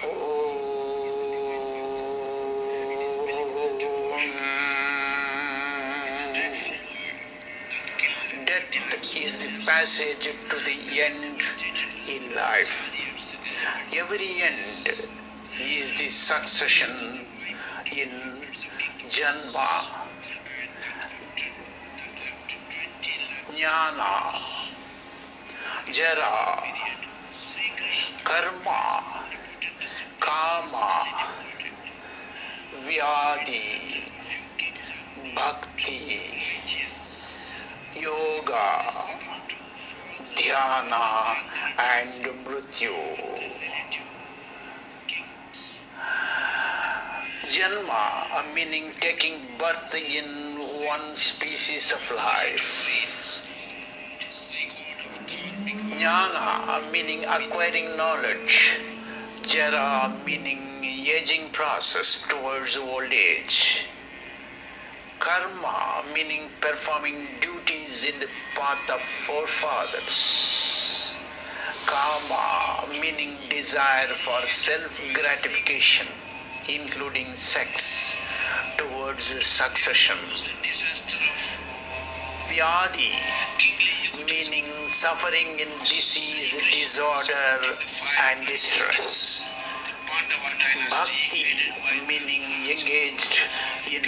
Death is the passage to the end in life. Every end is the succession in Janma, Jnana, Jara, Karma, Kama, Vyadi, Bhakti, Yoga, Dhyana, and Mrityu. Janma, meaning taking birth in one species of life. Jnana, meaning acquiring knowledge. Jara, meaning aging process towards old age. Karma, meaning performing duties in the path of forefathers. Kama, meaning desire for self gratification, including sex, towards succession. Vyadi, meaning suffering in disease, disorder, and distress. Bhakti, meaning engaged in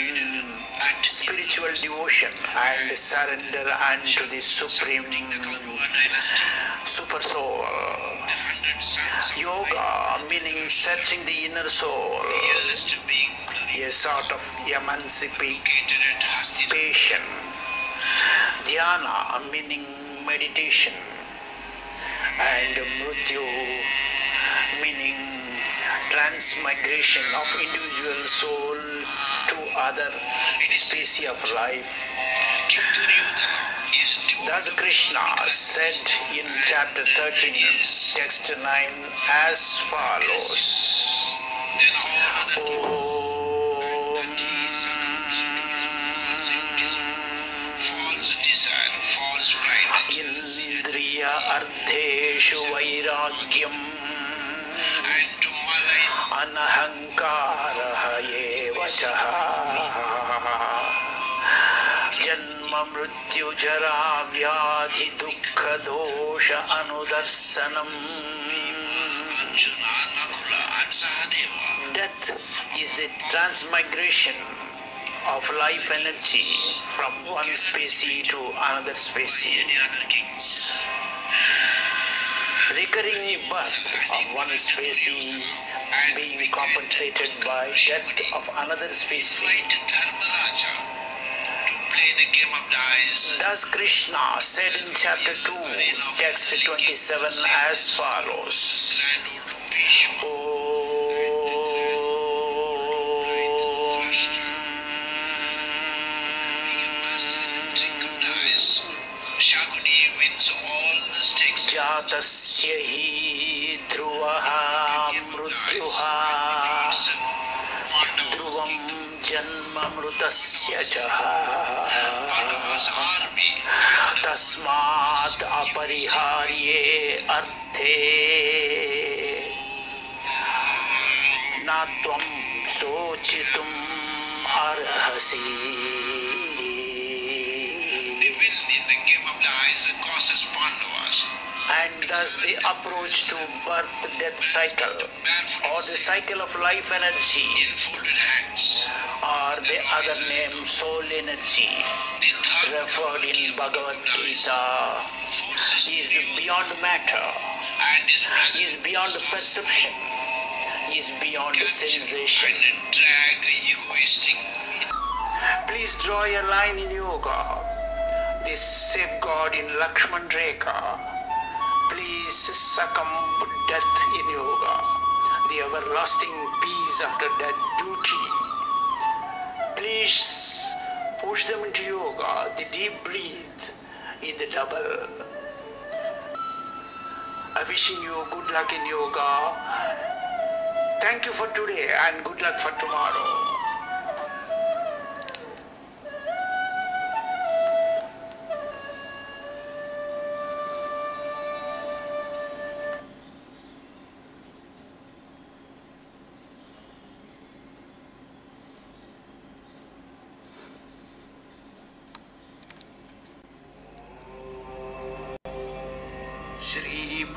spiritual devotion and surrender unto the supreme super soul. Yoga, meaning searching the inner soul, a sort of emancipation. Dhyana meaning meditation and Mrityu meaning transmigration of individual soul to other species of life. Thus Krishna said in chapter 13, text 9 as follows. Oh, अर्थेषु वैराग्यम् अनहङ्कारः एव च जन्म मृत्युजरा व्याधि दुःखदोष अनुदर्शनम् Death is the transmigration of life energy from one species to another species. Recurring birth of one species being compensated by death of another species. Thus Krishna said in chapter 2, text 27 as follows. Oh, Shakuni wins all the stakes. Jatasya hi dhruvaha mrutyuha dhruvam janma mrutasya jaha तस्मात् अपरिहार्ये अर्थे न त्वं शोचितुम् अर्हसि thus the approach to birth death cycle or the cycle of life energy or the other name soul energy referred in Bhagavad Gita is beyond matter is beyond perception is beyond sensation. Please draw a line in yoga. This safeguard in Lakshman Rekha succumb death in yoga, the everlasting peace after death duty. Please push them into yoga, the deep breathe in the double. I wishing you good luck in yoga. Thank you for today and good luck for tomorrow.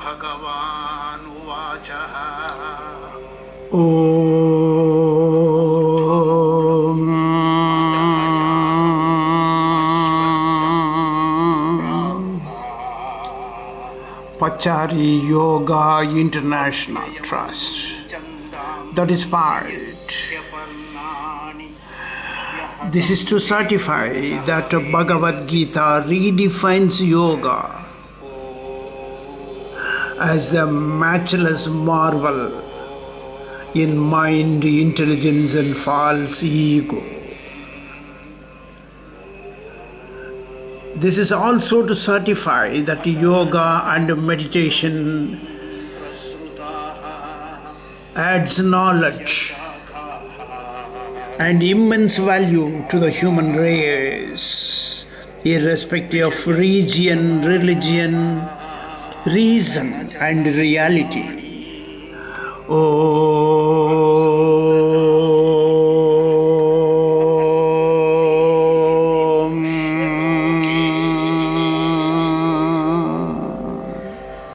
श्रीभगवानुवाचः Pachari Yoga International Trust. That is part. This is to certify that Bhagavad Gita redefines yoga as the matchless marvel in mind, intelligence, and false ego. This is also to certify that yoga and meditation adds knowledge and immense value to the human race, irrespective of region, religion, reason, and reality. Oh.